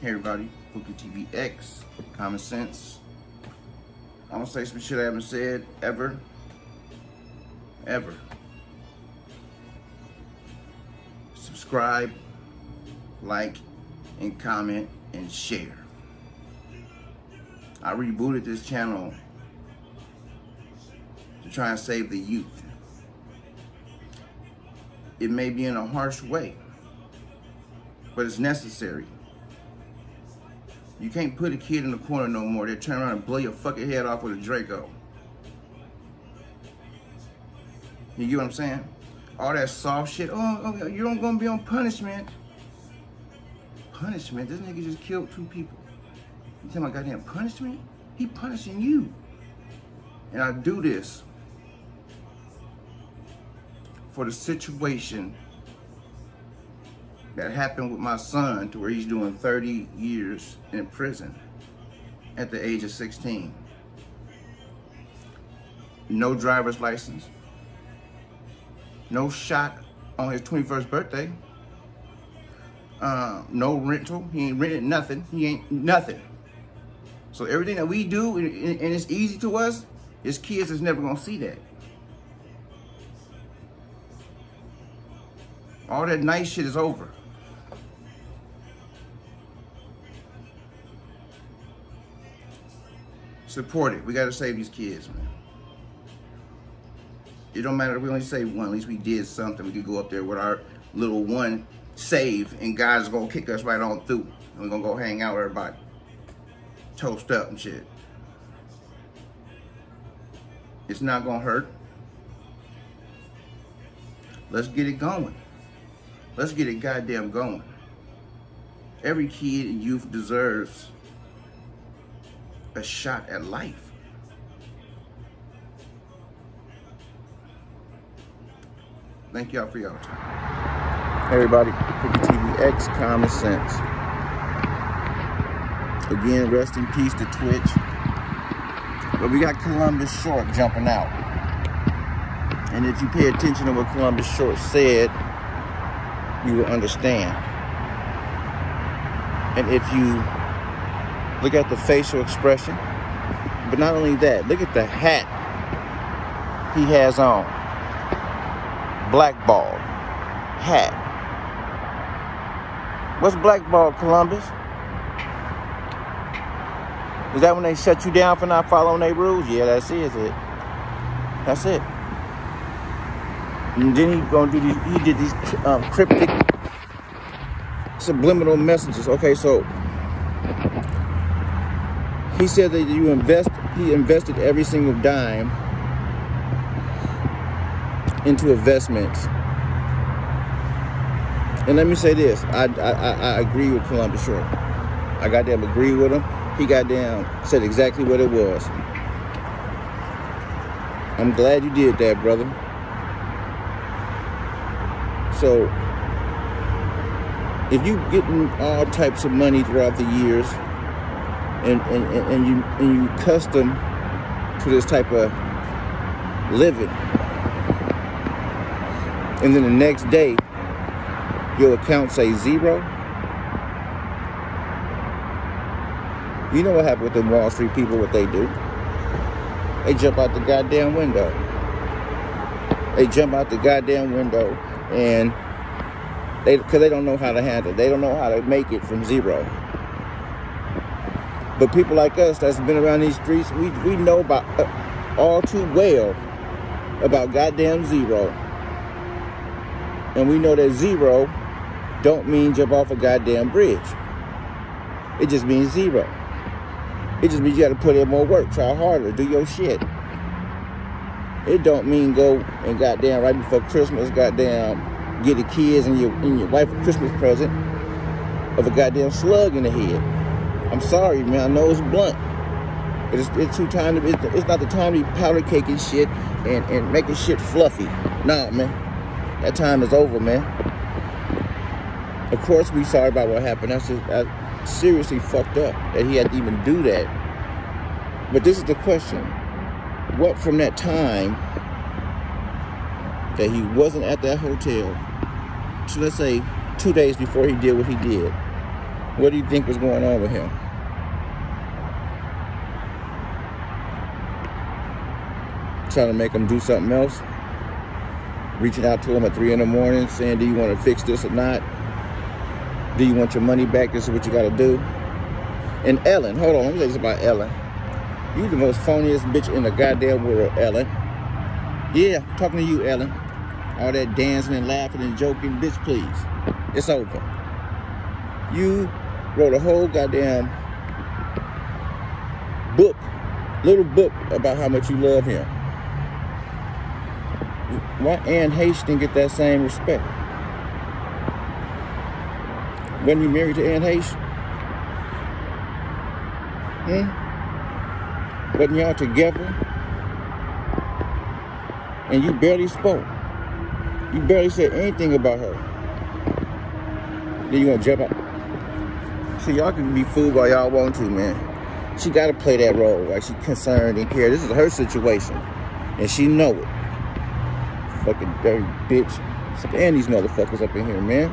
Hey everybody, Pookie TV X, Common Sense. I'm gonna say some shit I haven't said ever, ever. Subscribe, like, and comment, and share. I rebooted this channel to try and save the youth. It may be in a harsh way, but it's necessary. You can't put a kid in the corner no more. They turn around and blow your fucking head off with a Draco. You get what I'm saying? All that soft shit. Oh, oh you don't gonna be on punishment. Punishment? This nigga just killed two people. You tell my goddamn punishment? He punishing you. And I do this for the situation that happened with my son to where he's doing 30 years in prison at the age of 16. No driver's license. No shot on his 21st birthday. Uh, no rental. He ain't rented nothing. He ain't nothing. So everything that we do, and, and it's easy to us, his kids is never going to see that. All that nice shit is over. Support it. We got to save these kids, man. It don't matter if we only save one. At least we did something. We could go up there with our little one save, and God's going to kick us right on through. And we're going to go hang out with everybody. Toast up and shit. It's not going to hurt. Let's get it going. Let's get it goddamn going. Every kid and youth deserves a shot at life. Thank y'all for y'all time. Hey everybody, Pookie TV X Common Sense. Again, rest in peace to Twitch. But we got Columbus Short jumping out. And if you pay attention to what Columbus Short said, you will understand. And if you Look at the facial expression. But not only that, look at the hat he has on. Blackballed hat. What's blackballed, Columbus? Is that when they shut you down for not following their rules? Yeah, that's it. That's it. And then he gonna do these, he did these um, cryptic subliminal messages. Okay, so he said that you invest, he invested every single dime into investments. And let me say this, I, I, I agree with Columbus Short. I them agree with him. He got down, said exactly what it was. I'm glad you did that, brother. So, if you getting all types of money throughout the years, and, and, and you and you custom to this type of living. And then the next day, your account say zero. You know what happened with the Wall Street people, what they do? They jump out the goddamn window. They jump out the goddamn window and they, cause they don't know how to handle it. They don't know how to make it from zero. But people like us that's been around these streets, we, we know about uh, all too well about goddamn zero. And we know that zero don't mean jump off a goddamn bridge. It just means zero. It just means you gotta put in more work, try harder, do your shit. It don't mean go and goddamn right before Christmas, goddamn get the kids and your and your wife a Christmas present of a goddamn slug in the head. I'm sorry, man. I know it's blunt. It's, it's too time to, it's, it's not the time to be powder caking shit and, and making shit fluffy. Nah, man. That time is over, man. Of course, we sorry about what happened. That's just that's seriously fucked up that he had to even do that. But this is the question. What from that time that he wasn't at that hotel, so let's say two days before he did what he did, What do you think was going on with him? Trying to make them do something else? Reaching out to them at 3 in the morning saying, do you want to fix this or not? Do you want your money back? This is what you got to do. And Ellen, hold on, let me tell you about Ellen. You the most phoniest bitch in the goddamn world, Ellen. Yeah, talking to you, Ellen. All that dancing and laughing and joking, bitch, please. It's over. You wrote a whole goddamn book, little book about how much you love him. Why Anne Heche didn't get that same respect? When you married to Anne Heche? Hmm? Wasn't y'all together? And you barely spoke. You barely said anything about her. Then you gonna jump out. See, y'all can be fooled by y'all want to, man. She gotta play that role, like she concerned and care. This is her situation. And she know it. Fucking dirty bitch. Stand these motherfuckers up in here, man.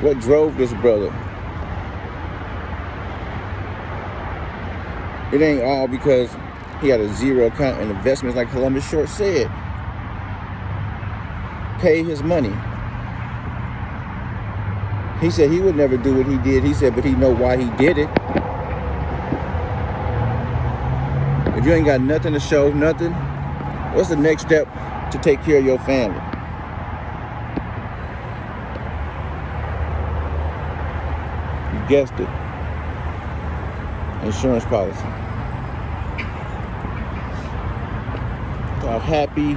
What drove this brother? It ain't all because he had a zero account in investments like Columbus Short said. Pay his money. He said he would never do what he did. He said, but he know why he did it. If you ain't got nothing to show, nothing, what's the next step to take care of your family? You guessed it. Insurance policy. How happy,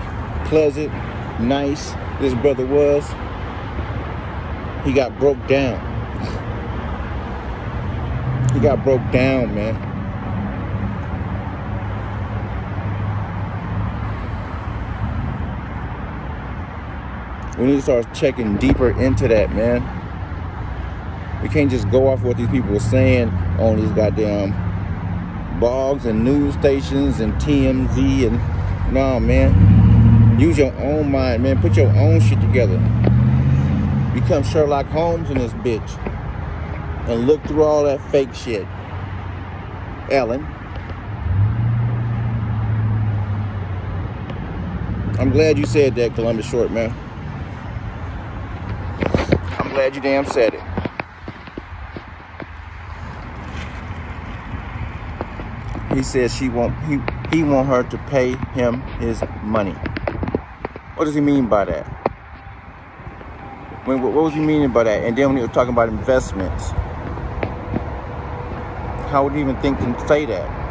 pleasant, nice this brother was. He got broke down. He got broke down, man. We need to start checking deeper into that, man. We can't just go off what these people are saying on these goddamn blogs and news stations and TMZ and no man. Use your own mind, man. Put your own shit together. Become Sherlock Holmes in this bitch. And look through all that fake shit. Ellen. I'm glad you said that, Columbus Short, man. Glad you damn said it. he says she want he he want her to pay him his money. What does he mean by that? What was he meaning by that? And then when he was talking about investments, how would he even think to say that?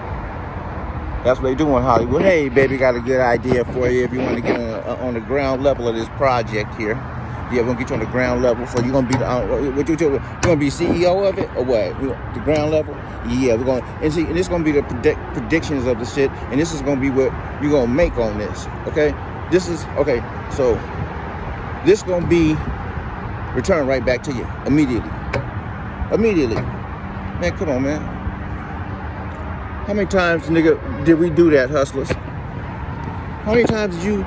That's what they do in Hollywood. Hey, baby, got a good idea for you if you want to get on, on the ground level of this project here. Yeah, we're gonna get you on the ground level. So you're gonna be the uh, what you you're gonna be CEO of it or what? The ground level? Yeah, we're gonna and see, and this gonna be the predict, predictions of the shit, and this is gonna be what you're gonna make on this. Okay, this is okay. So this gonna be returned right back to you immediately. Immediately, man. Come on, man. How many times, nigga, did we do that, hustlers? How many times did you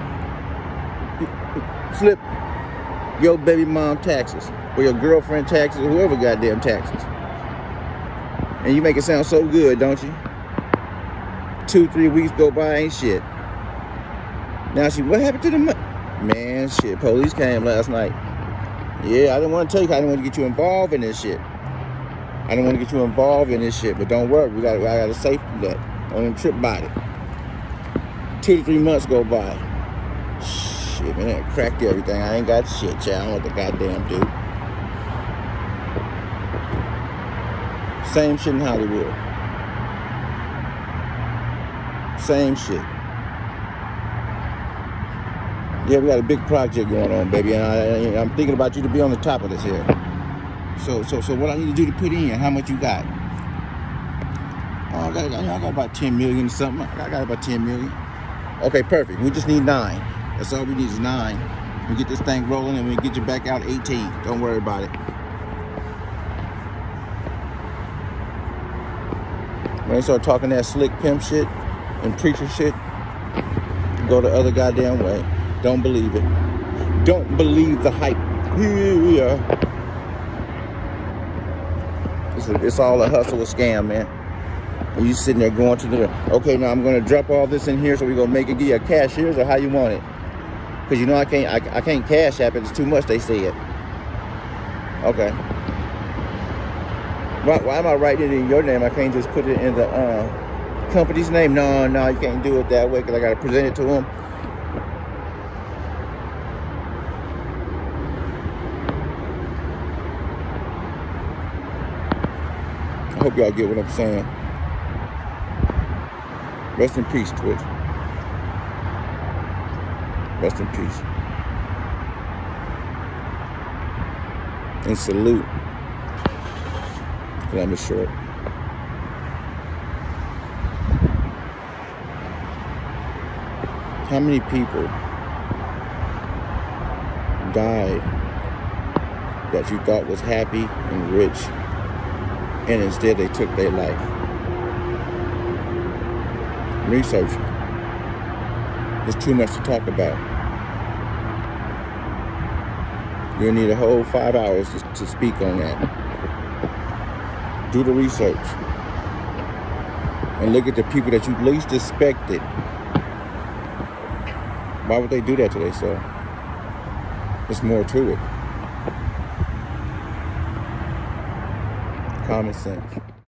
your baby mom taxes or your girlfriend taxes or whoever goddamn taxes. And you make it sound so good, don't you? Two, three weeks go by, ain't shit. Now she, what happened to the money? Man, shit, police came last night. Yeah, I didn't want to tell you, I didn't want to get you involved in this shit. I didn't want to get you involved in this shit, but don't worry, we got, I got a safety net on them trip body. Two to three months go by shit, man. cracked everything. I ain't got shit, child. I want the goddamn do. Same shit in Hollywood. Same shit. Yeah, we got a big project going on, baby, and I, am thinking about you to be on the top of this here. So, so, so, what I need to do to put in? How much you got? Oh, I got, I got about 10 million or something. I got about 10 million. Okay, perfect. We just need nine. That's all we need is nine. We get this thing rolling and we get you back out 18. Don't worry about it. When they start talking that slick pimp shit and preacher shit, go the other goddamn way. Don't believe it. Don't believe the hype. Yeah. It's, a, it's all a hustle, a scam, man. And you sitting there going to the, okay, now I'm gonna drop all this in here so we're gonna make it get you a cashiers or how you want it. Cause you know I can't, I, I can't cash app it, it's too much, they say it. Okay. Why, why am I writing it in your name? I can't just put it in the uh, company's name. No, no, you can't do it that way because I got to present it to them. I hope y'all get what I'm saying. Rest in peace, Twitch. Rest in peace. And salute. I'm short. How many people died that you thought was happy and rich and instead they took their life? Research. There's too much to talk about. You'll need a whole five hours to, to speak on that do the research and look at the people that you least expected. Why would they do that to themselves? There's more to it. Common sense.